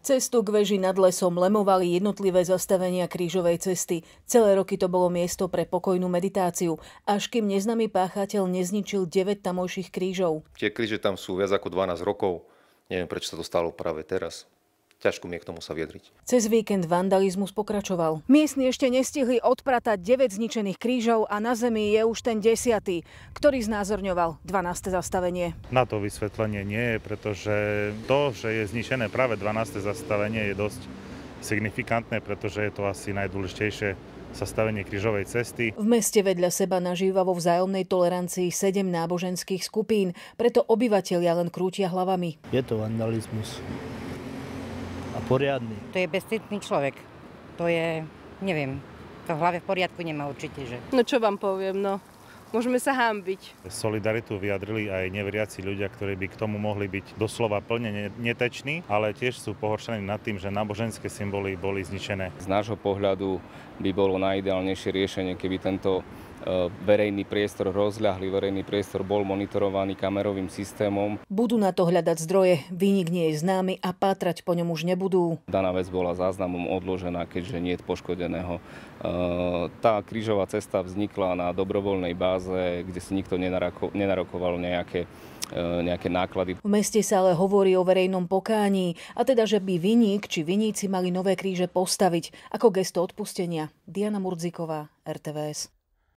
Cestu k veži nad lesom lemovali jednotlivé zastavenia krížovej cesty. Celé roky to bolo miesto pre pokojnú meditáciu, až kým neznámy páchateľ nezničil 9 tamojších krížov. Tie kríže tam sú viac ako 12 rokov. Neviem, prečo sa to stalo práve teraz ťažko mi je k tomu sa vyjadriť. Cez víkend vandalizmus pokračoval. Miestni ešte nestihli odpratať 9 zničených krížov a na zemi je už ten desiatý, ktorý znázorňoval 12. zastavenie. Na to vysvetlenie nie je, pretože to, že je zničené práve 12. zastavenie je dosť signifikantné, pretože je to asi najdôležitejšie zastavenie krížovej cesty. V meste vedľa seba nažíva vo vzájomnej tolerancii sedem náboženských skupín, preto obyvateľia len krútia hlavami. Je to vandalizmus a poriadny. To je bezcitný človek. To je, neviem, to v hlave v poriadku nemá určite, že? No čo vám poviem, no. Môžeme sa hámbiť. Solidaritu vyjadrili aj neveriaci ľudia, ktorí by k tomu mohli byť doslova plne neteční, ale tiež sú pohoršení nad tým, že náboženské symboly boli zničené. Z nášho pohľadu by bolo najideálnejšie riešenie, keby tento verejný priestor rozľahli, verejný priestor bol monitorovaný kamerovým systémom. Budú na to hľadať zdroje, výnik nie je známy a pátrať po ňom už nebudú. Daná vec bola záznamom odložená, keďže nie je poškodeného. E, tá krížová cesta vznikla na dobrovoľnej báze, kde si nikto nenarokoval nejaké e, nejaké náklady. V meste sa ale hovorí o verejnom pokání, a teda, že by viník či viníci mali nové kríže postaviť ako gesto odpustenia. Diana Murdziková, RTVS.